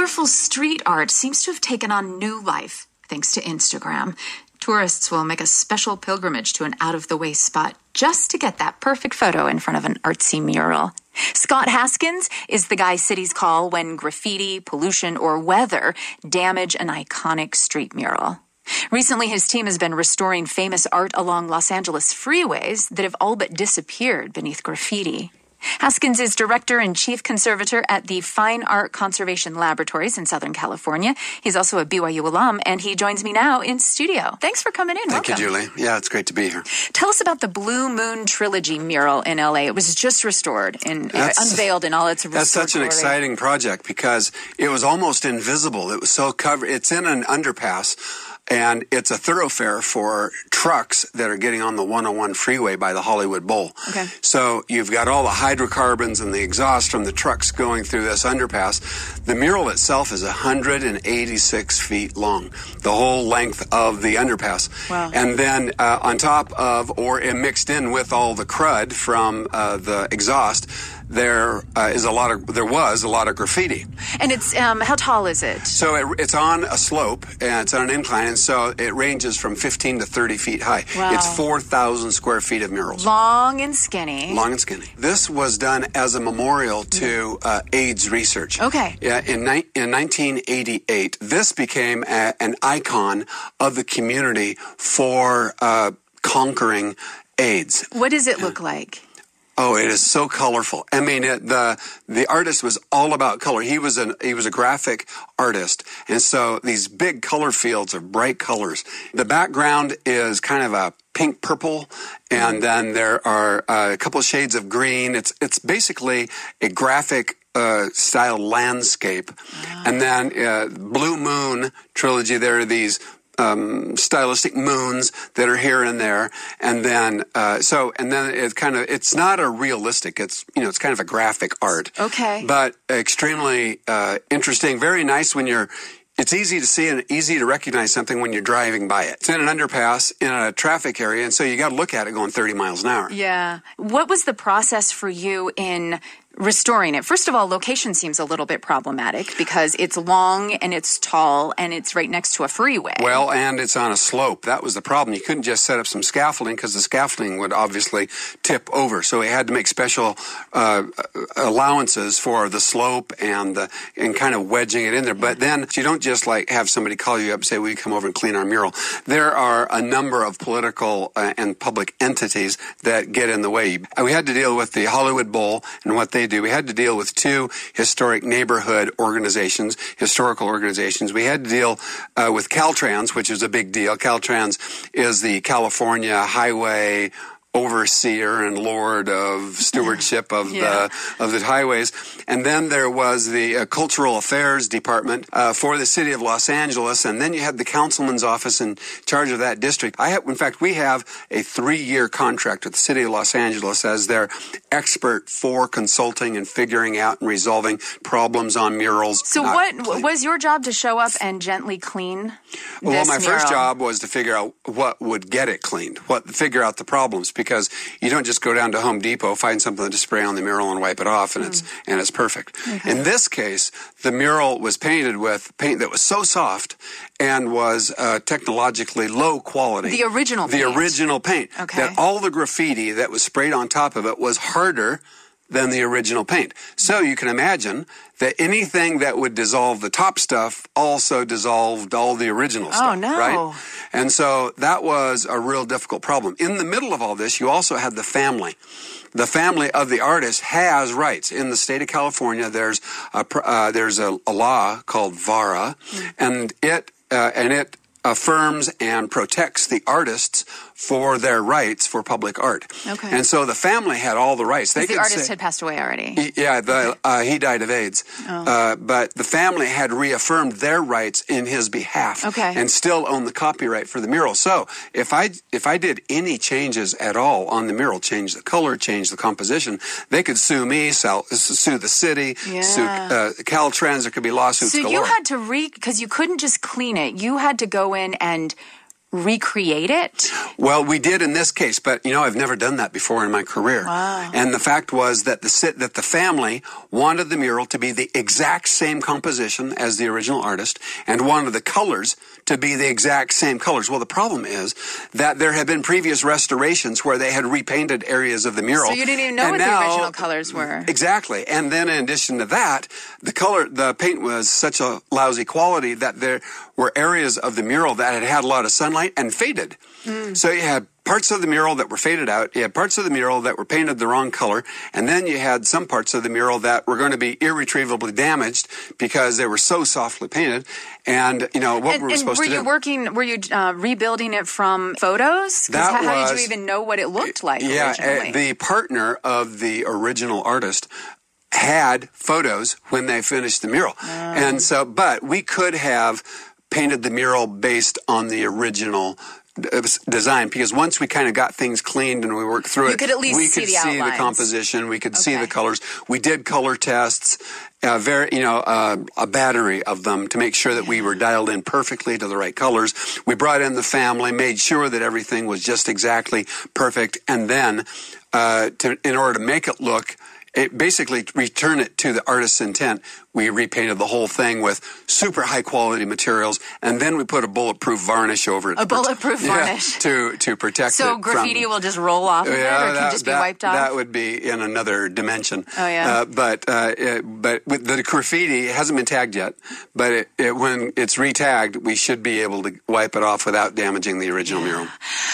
colorful street art seems to have taken on new life thanks to Instagram. Tourists will make a special pilgrimage to an out of the way spot just to get that perfect photo in front of an artsy mural. Scott Haskins is the guy cities call when graffiti, pollution, or weather damage an iconic street mural. Recently, his team has been restoring famous art along Los Angeles freeways that have all but disappeared beneath graffiti. Haskins is director and chief conservator at the Fine Art Conservation Laboratories in Southern California. He's also a BYU alum, and he joins me now in studio. Thanks for coming in. Thank Welcome. you, Julie. Yeah, it's great to be here. Tell us about the Blue Moon Trilogy mural in LA. It was just restored and uh, unveiled in all its That's such an glory. exciting project because it was almost invisible. It was so covered. It's in an underpass. And it's a thoroughfare for trucks that are getting on the 101 freeway by the Hollywood Bowl. Okay. So you've got all the hydrocarbons and the exhaust from the trucks going through this underpass. The mural itself is 186 feet long, the whole length of the underpass. Wow. And then uh, on top of, or mixed in with all the crud from uh, the exhaust, there uh, is a lot of, there was a lot of graffiti. And it's um, how tall is it? So it, it's on a slope and it's on an incline, and so it ranges from 15 to 30 feet high. Wow. It's 4,000 square feet of murals. Long and skinny. Long and skinny. This was done as a memorial to uh, AIDS research. Okay. Yeah, in, ni- in 1988, this became a, an icon of the community for uh, conquering AIDS. What does it look like? Oh, it is so colorful. I mean, it, the the artist was all about color. He was an he was a graphic artist, and so these big color fields of bright colors. The background is kind of a pink purple, and then there are uh, a couple of shades of green. It's it's basically a graphic uh, style landscape, and then uh, Blue Moon trilogy. There are these um, stylistic moons that are here and there, and then uh, so and then it kind of it's not a realistic. It's you know it's kind of a graphic art. Okay. but extremely uh, interesting. Very nice when you're. It's easy to see and easy to recognize something when you're driving by it. It's in an underpass in a traffic area, and so you got to look at it going 30 miles an hour. Yeah. What was the process for you in restoring it? First of all, location seems a little bit problematic because it's long and it's tall and it's right next to a freeway. Well, and it's on a slope. That was the problem. You couldn't just set up some scaffolding because the scaffolding would obviously tip over. So we had to make special uh, allowances for the slope and the and kind of wedging it in there. But then you don't just like have somebody call you up and say, "Will you come over and clean our mural?" There are a number of political uh, and public entities that get in the way. We had to deal with the Hollywood Bowl and what they do. We had to deal with two historic neighborhood organizations, historical organizations. We had to deal uh, with Caltrans, which is a big deal. Caltrans is the California Highway overseer and lord of stewardship of Yeah. the of the highways. And then there was the uh, cultural affairs department uh, for the city of Los Angeles. And then you had the councilman's office in charge of that district. I have in fact we have a 3 year contract with the city of Los Angeles as their expert for consulting and figuring out and resolving problems on murals. So what clean. was your job to show up and gently clean Well, my first job was to figure out what would get it cleaned, what figure out the problems, because you don't just go down to Home Depot, find something to spray on the mural and wipe it off, and it's Hmm. and it's perfect. In this case, the mural was painted with paint that was so soft and was uh, technologically low quality. The original the paint. original paint. Okay. That all the graffiti that was sprayed on top of it was harder than the original paint. So you can imagine that anything that would dissolve the top stuff also dissolved all the original stuff. Oh, no. Right? And so that was a real difficult problem. In the middle of all this, you also had the family. The family of the artist has rights. In the state of California, there's a, uh, there's a, a law called VARA, and it uh, and it affirms and protects the artists for their rights for public art. Okay. And so the family had all the rights. They the artist say, had passed away already he- Yeah, the, uh, he died of AIDS. Oh. Uh, but the family had reaffirmed their rights in his behalf Okay. and still owned the copyright for the mural. So if I if I did any changes at all on the mural, change the color, change the composition, they could sue me, sell, sue the city, sue uh, Caltrans. There could be lawsuits so galore. you had to re because you couldn't just clean it you had to go in and recreate it? Well, we did in this case, but you know, I've never done that before in my career. Wow. And the fact was that the sit that the family wanted the mural to be the exact same composition as the original artist and wanted the colors to be the exact same colors. Well, the problem is that there had been previous restorations where they had repainted areas of the mural. So you didn't even know And what now- the original colors were. Exactly. And then in addition to that, the color, the paint was such a lousy quality that there were areas of the mural that had had a lot of sunlight and faded. So you had parts of the mural that were faded out. You had parts of the mural that were painted the wrong color. And then you had some parts of the mural that were going to be irretrievably damaged because they were so softly painted. And, you know, what And, were we and supposed were to you working? Were you uh, rebuilding it from photos? That how, how did you even know what it looked like yeah, originally? uh, the partner of the original artist had photos when they finished the mural. Oh. And so, but we could have painted the mural based on the original design because once we kind of got things cleaned and we worked through You it, could at least we see could the see the composition, we could see the colors. We did color tests, uh, very you know uh, a battery of them to make sure that we were dialed in perfectly to the right colors. We brought in the family, made sure that everything was just exactly perfect, and then uh, to, in order to make it look. It basically return it to the artist's intent. We repainted the whole thing with super high quality materials, and then we put a bulletproof varnish over it. A bulletproof Yeah, varnish. to to protect it. so it graffiti from, will just roll off of it, or can that, just be wiped off? That would be in another dimension. Oh, yeah? Uh, but uh, it, but with the graffiti it hasn't been tagged yet. But it, it, when it's retagged, we should be able to wipe it off without damaging the original mural.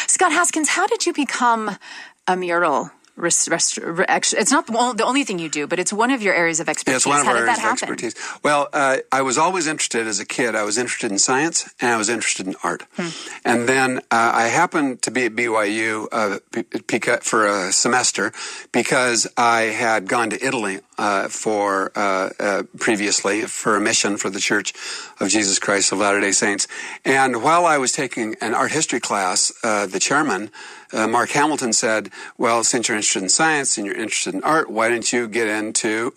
Scott Haskins, how did you become a mural? Rest, rest, re- it's not the only, the only thing you do, but it's one of your areas of expertise. It's one of how our areas of expertise. Well, uh, I was always interested as a kid. I was interested in science and I was interested in art. Hmm. And then uh, I happened to be at BYU uh, for a semester because I had gone to Italy uh, for uh, uh, previously for a mission for the Church of Jesus Christ of Latter Day Saints. And while I was taking an art history class, uh, the chairman. Uh, Mark Hamilton said, "Well, since you're interested in science and you're interested in art, why don't you get into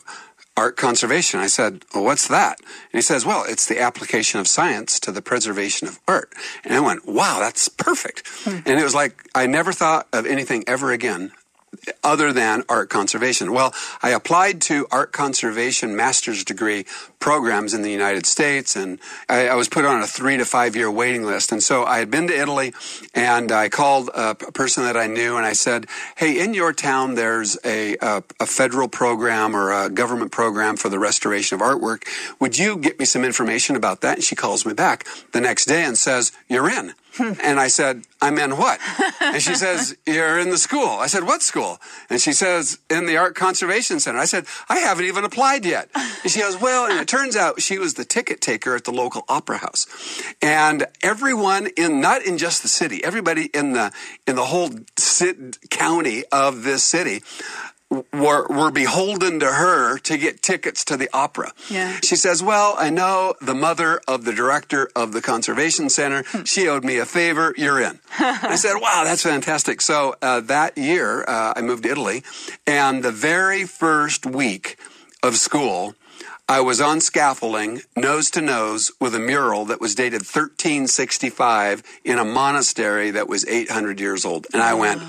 art conservation. I said, well, what's that? And he says, well, it's the application of science to the preservation of art. And I went, wow, that's perfect. And it was like, I never thought of anything ever again other than art conservation. Well, I applied to art conservation master's degree programs in the United States, and I, I was put on a three to five year waiting list. And so I had been to Italy, and I called a person that I knew, and I said, "Hey, in your town, there's a a, a federal program or a government program for the restoration of artwork. Would you get me some information about that?" And she calls me back the next day and says, "You're in." And I said, I'm in what? And she says, You're in the school. I said, What school? And she says, In the Art Conservation Center. I said, I haven't even applied yet. And she goes, Well, and it turns out she was the ticket taker at the local opera house. And everyone in, not in just the city, everybody in the, in the whole sit, county of this city, were, were beholden to her to get tickets to the opera. Yeah. She says, Well, I know the mother of the director of the Conservation Center. She owed me a favor. You're in. I said, Wow, that's fantastic. So uh, that year, uh, I moved to Italy, and the very first week of school, I was on scaffolding, nose to nose, with a mural that was dated 1365 in a monastery that was 800 years old. And I went,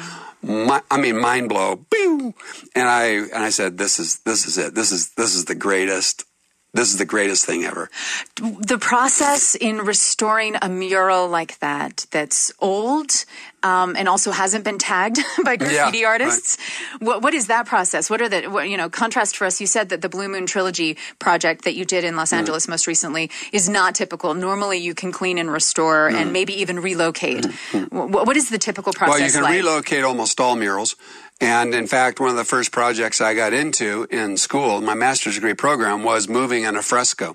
my, I mean, mind blow, boo! And I and I said, "This is this is it. This is this is the greatest. This is the greatest thing ever." the process in restoring a mural like that that's old um, and also hasn't been tagged by graffiti Yeah, artists what, what is that process what are the what, you know contrast for us you said that the blue moon trilogy project that you did in Mm. los angeles most recently is not typical normally you can clean and restore and maybe even relocate Wh- what is the typical process Mm. Well, you can like? relocate almost all murals. And in fact, one of the first projects I got into in school, my master's degree program, was moving an fresco,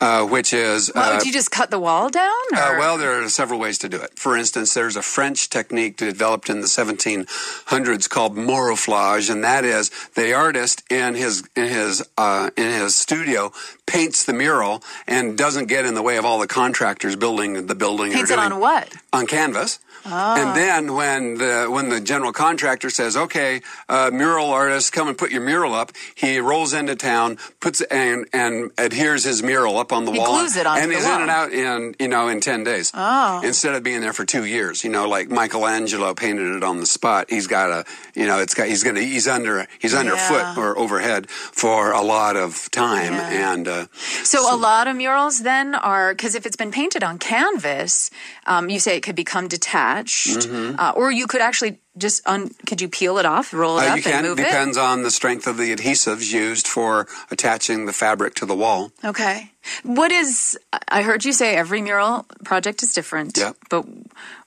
uh, which is. Well, uh, would you just cut the wall down Uh, well, there are several ways to do it. For instance, there's a French technique developed in the 1700s called marouflage, and that is the artist in his in his uh, in his studio paints the mural and doesn't get in the way of all the contractors building the building. paints it on what on canvas. And then when the when the general contractor says, "Okay, uh, mural artist, come and put your mural up," he rolls into town, puts and and adheres his mural up on the He wall, glues it onto and he's in and out in you know in ten days. Oh. Instead of being there for two years, you know, like Michelangelo painted it on the spot. He's got a you know it's got he's gonna he's under he's Yeah. underfoot or overhead for a lot of time, Yeah. and uh, So, a lot of murals then are because if it's been painted on canvas, um, you say it could become detached, uh, or you could actually just un- could you peel it off, roll it Mm-hmm. uh, up, you can and move depends on the strength of the adhesives used for attaching the fabric to the wall. Okay. What is? I heard you say every mural project is different. Yep. But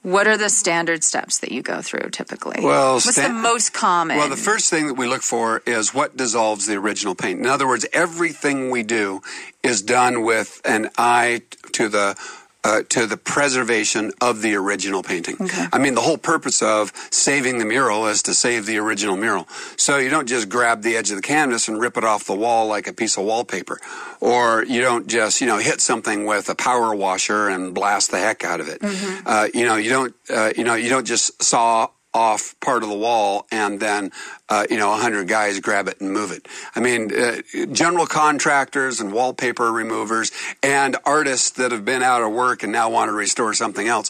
what are the standard steps that you go through typically? Well, what's the most common? Well, the first thing that we look for is what dissolves the original paint. In other words, everything we do is done with an eye to the uh, to the preservation of the original painting. Okay. I mean, the whole purpose of saving the mural is to save the original mural. So you don't just grab the edge of the canvas and rip it off the wall like a piece of wallpaper, or you don't just you know hit something with a power washer and blast the heck out of it. Uh, you know, you don't uh, you know you don't just saw off part of the wall and then uh, you know a hundred guys grab it and move it. I mean, uh, general contractors and wallpaper removers and artists that have been out of work and now want to restore something else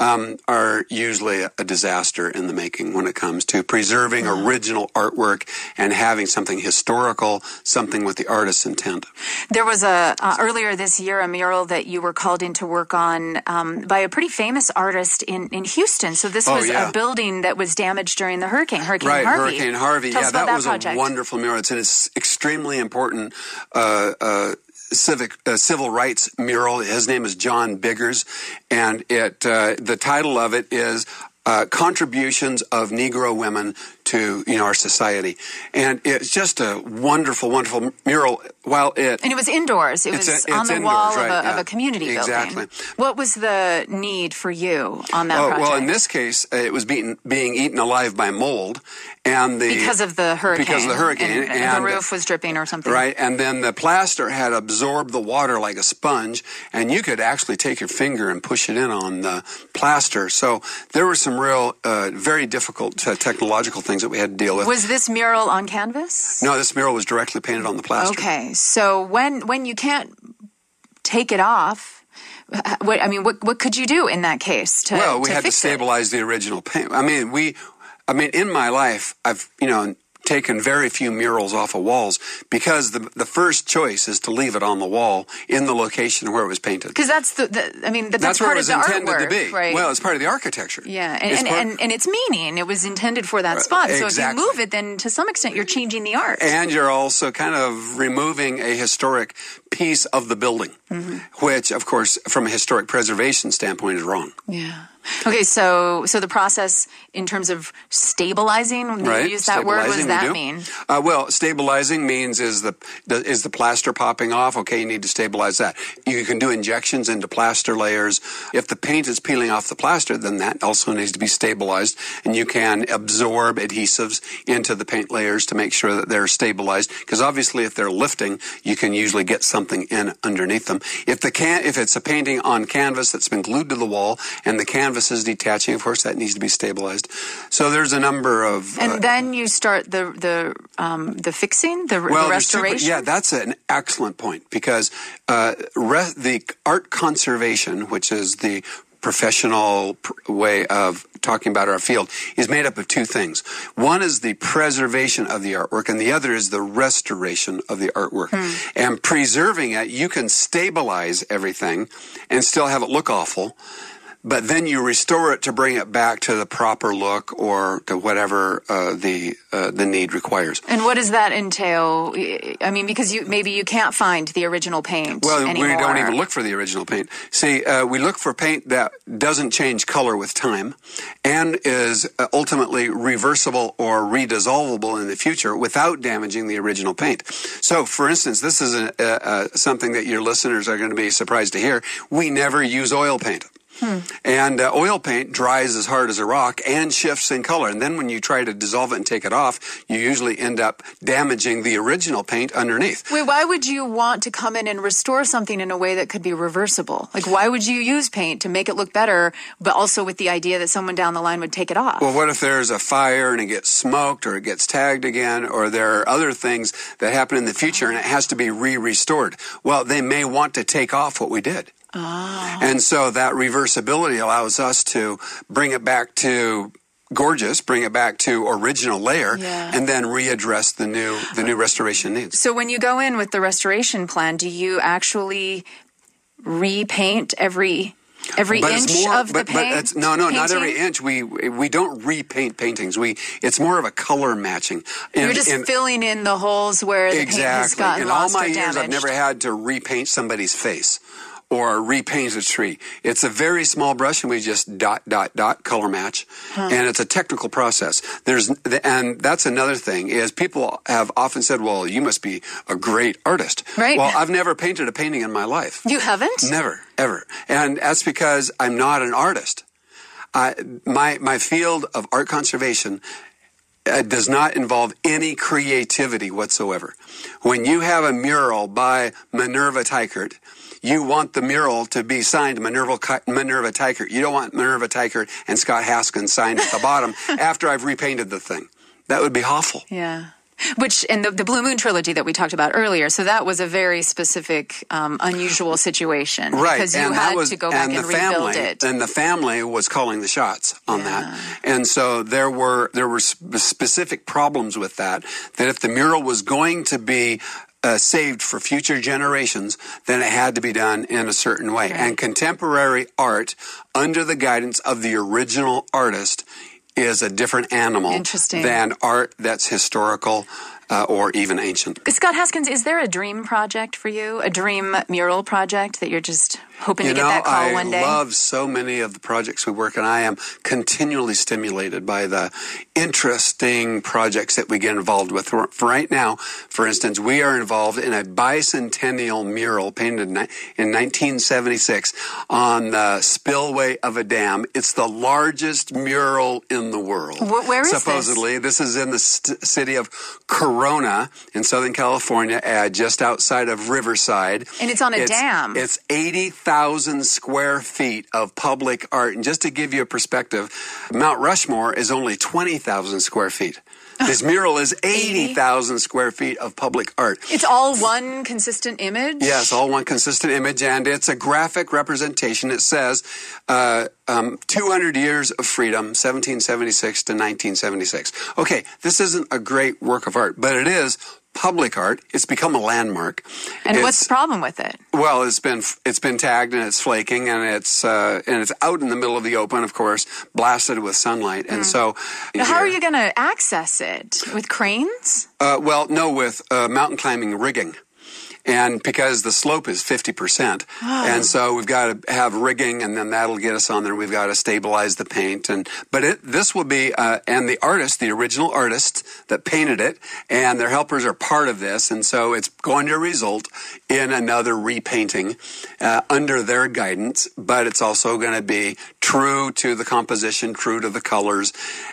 um, are usually a, a disaster in the making when it comes to preserving original artwork and having something historical, something with the artist's intent. There was a uh, earlier this year a mural that you were called in to work on um, by a pretty famous artist in, in Houston. So this Oh, was yeah. a building that was damaged during the hurricane, Hurricane right, Harvey. Hurricane Harvey. Tell yeah, about that, was project. a wonderful mural. It's an extremely important uh, uh, civic uh, civil rights mural. His name is John Biggers, and it uh, the title of it is. Uh, contributions of Negro women to you know our society, and it's just a wonderful, wonderful mural. While it And it was indoors. It was a- on the indoors, wall of, right, a, of yeah. a community Exactly. building. What was the need for you on that Oh, project? well, in this case, uh, it was being being eaten alive by mold, and the because of the hurricane. because of the hurricane, and, and and- the roof was dripping or something. Right, and then the plaster had absorbed the water like a sponge, and you could actually take your finger and push it in on the plaster. So there were some real, uh, very difficult uh, technological things that we had to deal with. Was this mural on canvas? no, this mural was directly painted on the plaster. Okay, so when when you can't take it off, what I mean, what what could you do in that case to Well, we had to fix it? stabilize the original paint. I mean, we, I mean, in my life, I've you know taken very few murals off of walls because the the first choice is to leave it on the wall in the location where it was painted. Because that's the, the I mean that, that's, That's where part it was of the intended artwork, to be. right? Well, it's part of the architecture. yeah, and It's and, part- and and its meaning it was intended for that spot. So if you move it, then to some extent you're changing the art. and you're also kind of removing a historic piece of the building, Mm-hmm. which, of course, from a historic preservation standpoint, is wrong. yeah. Okay, so so the process in terms of stabilizing, Right? you use that word, what does that do. mean? Uh, well, stabilizing means is the, the is the plaster popping off? Okay, you need to stabilize that. You can do injections into plaster layers. If the paint is peeling off the plaster, then that also needs to be stabilized, and you can absorb adhesives into the paint layers to make sure that they're stabilized. Because obviously, if they're lifting, you can usually get something in underneath them. If the can if it's a painting on canvas that's been glued to the wall and the canvas is detaching, of course, that needs to be stabilized. So there's a number of And uh, then you start the the um, the fixing, the, the well, two- restoration. yeah, that's an excellent point because uh, re- the art conservation, which is the professional pr- way of talking about our field, is made up of two things. One is the preservation of the artwork, and the other is the restoration of the artwork. And preserving it, you can stabilize everything and still have it look awful. But then you restore it to bring it back to the proper look or to whatever uh, the uh, the need requires. And what does that entail? I mean, because you maybe you can't find the original paint Well, anymore. we don't even look for the original paint. See, uh, we look for paint that doesn't change color with time and is uh, ultimately reversible or redissolvable in the future without damaging the original paint. So, for instance, this is a, uh, uh, something that your listeners are going to be surprised to hear. We never use oil paint. And uh, oil paint dries as hard as a rock and shifts in color. And then when you try to dissolve it and take it off, you usually end up damaging the original paint underneath. Wait, why would you want to come in and restore something in a way that could be reversible? Like, why would you use paint to make it look better, but also with the idea that someone down the line would take it off? Well, what if there's a fire and it gets smoked or it gets tagged again, or there are other things that happen in the future and it has to be re restored? Well, they may want to take off what we did. Oh. And so that reversibility allows us to bring it back to gorgeous, bring it back to original layer, Yeah. and then readdress the new the new restoration needs. So when you go in with the restoration plan, do you actually repaint every every But inch more, of but, the but paint? it's, no, no, not every inch. We we don't repaint paintings. We it's more of a color matching. You're just in- filling in the holes where the paint has exactly. gotten In all my years, damaged. I've never had to repaint somebody's face or repaint a tree. It's a very small brush, and we just dot dot dot color match, and it's a technical process. There's and that's another thing is people have often said, "Well, you must be a great artist." Right. Well, I've never painted a painting in my life. You haven't? Never, ever. And that's because I'm not an artist. I, my, my field of art conservation uh, does not involve any creativity whatsoever. When you have a mural by Minerva Teichert, you want the mural to be signed Minerva, Minerva Teichert. You don't want Minerva Teichert and Scott Haskins signed at the bottom after I've repainted the thing. That would be awful. Yeah. Which in the, the Blue Moon trilogy that we talked about earlier, so that was a very specific, um, unusual situation, right Because you and had was to go back and and, the rebuild family it. and the family was calling the shots on that and so there were there were sp- specific problems with that that if the mural was going to be uh, saved for future generations, then it had to be done in a certain way. And contemporary art, under the guidance of the original artist, is a different animal than art that's historical uh, or even ancient. Scott Haskins, is there a dream project for you? A dream mural project that you're just hoping You to get know, that call I one day? love so many of the projects we work on. I am continually stimulated by the interesting projects that we get involved with. For right now, for instance, we are involved in a bicentennial mural painted in 1976 on the spillway of a dam. It's the largest mural in the world. Wh- where is this? Supposedly, this is in the st- city of Corona in Southern California, uh, just outside of Riverside. And it's on a dam. It's 80,000 square feet of public art. And just to give you a perspective, Mount Rushmore is only 20,000 square feet. This mural is 80,000 square feet of public art. It's all one consistent image? Yes, all one consistent image, and it's a graphic representation. It says uh, um, 200 years of freedom, 1776 to 1976. Okay, this isn't a great work of art, but it is public art. It's become a landmark. And It's- what's the problem with it? well, it's been it's been tagged and it's flaking and it's uh, and it's out in the middle of the open, of course, blasted with sunlight, and so. Now, how are you going to access it? With cranes? Uh, well, no, with uh, mountain climbing rigging. And because the slope is 50%. And so we've got to have rigging and then that'll get us on there. We've got to stabilize the paint. And, but it, this will be, uh, and the artist, the original artist that painted it and their helpers are part of this. And so it's going to result in another repainting, uh, under their guidance, but it's also going to be true to the composition, true to the colors.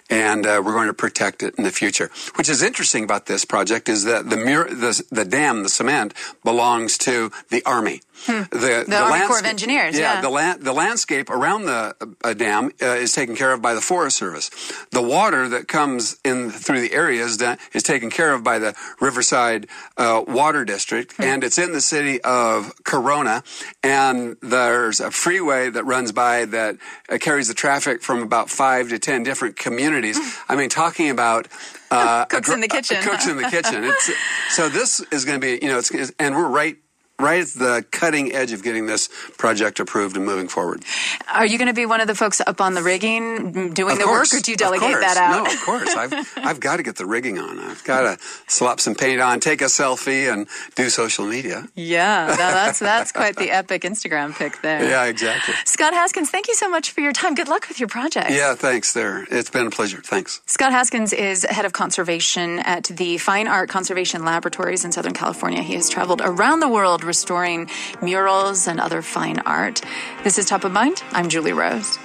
And, uh, we're going to protect it in the future. Which is interesting about this project is that the mur- the, the dam, the cement, belongs to the Army. The, Hmm. Army Corps of Engineers, yeah. the land, the landscape around the uh, dam uh, is taken care of by the Forest Service. The water that comes in through the area is, done, is taken care of by the Riverside uh, Water District, Hmm. and it's in the city of Corona. And there's a freeway that runs by that uh, carries the traffic from about five to ten different communities. I mean, talking about uh. Cooks gr- in the kitchen. cooks in the kitchen. It's, so this is going to be, you know, it's, and we're right right at the cutting edge of getting this project approved and moving forward. Are you going to be one of the folks up on the rigging mm, doing Of the course, work, or do you delegate that out? No, of course. I've I've got to get the rigging on. I've got to slap some paint on, take a selfie, and do social media. Yeah, no, that's that's quite the epic Instagram pic there. Yeah, exactly. Scott Haskins, thank you so much for your time. Good luck with your project. Yeah, thanks. There, it's been a pleasure. Thanks. Scott Haskins is head of conservation at the Fine Art Conservation Laboratories in Southern California. He has traveled around the world restoring murals and other fine art. This is Top of Mind. I'm Julie Rose.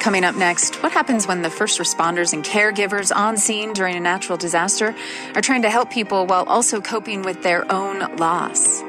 Coming up next, what happens when the first responders and caregivers on scene during a natural disaster are trying to help people while also coping with their own loss?